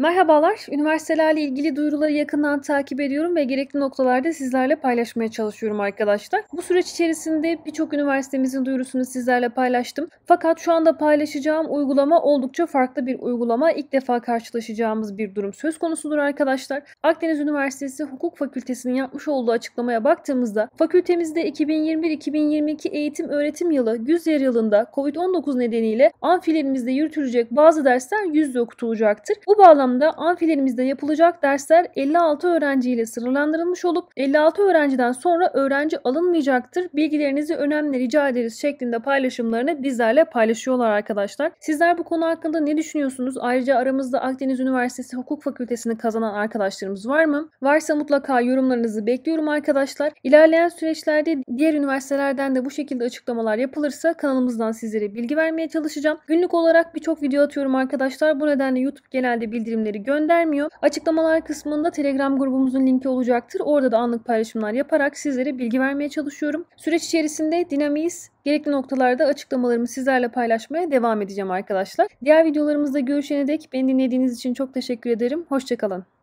Merhabalar, üniversitelerle ilgili duyuruları yakından takip ediyorum ve gerekli noktalarda sizlerle paylaşmaya çalışıyorum arkadaşlar. Bu süreç içerisinde birçok üniversitemizin duyurusunu sizlerle paylaştım. Fakat şu anda paylaşacağım uygulama oldukça farklı bir uygulama. İlk defa karşılaşacağımız bir durum söz konusudur arkadaşlar. Akdeniz Üniversitesi Hukuk Fakültesinin yapmış olduğu açıklamaya baktığımızda fakültemizde 2021-2022 eğitim öğretim yılı güz yarı yılında COVID-19 nedeniyle amfilerimizde yürütülecek bazı dersler yüzde okutulacaktır. Bu bağlamda amfilerimizde yapılacak dersler 56 öğrenci ile sınırlandırılmış olup 56 öğrenciden sonra öğrenci alınmayacaktır. Bilgilerinizi önemli rica ederiz şeklinde paylaşımlarını bizlerle paylaşıyorlar arkadaşlar. Sizler bu konu hakkında ne düşünüyorsunuz? Ayrıca aramızda Akdeniz Üniversitesi Hukuk Fakültesini kazanan arkadaşlarımız var mı? Varsa mutlaka yorumlarınızı bekliyorum arkadaşlar. İlerleyen süreçlerde diğer üniversitelerden de bu şekilde açıklamalar yapılırsa kanalımızdan sizlere bilgi vermeye çalışacağım. Günlük olarak birçok video atıyorum arkadaşlar. Bu nedenle YouTube genelde bildirimleri göndermiyor. Açıklamalar kısmında Telegram grubumuzun linki olacaktır. Orada da anlık paylaşımlar yaparak sizlere bilgi vermeye çalışıyorum. Süreç içerisinde dinamiyiz. Gerekli noktalarda açıklamalarımı sizlerle paylaşmaya devam edeceğim arkadaşlar. Diğer videolarımızda görüşene dek beni dinlediğiniz için çok teşekkür ederim. Hoşçakalın.